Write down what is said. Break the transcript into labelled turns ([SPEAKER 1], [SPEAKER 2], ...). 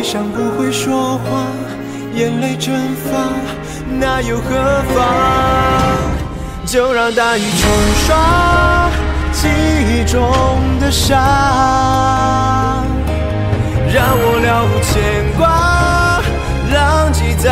[SPEAKER 1] 悲伤不会说话眼泪蒸发那又何妨？就让大雨冲刷记忆中的沙让我了无牵挂浪迹在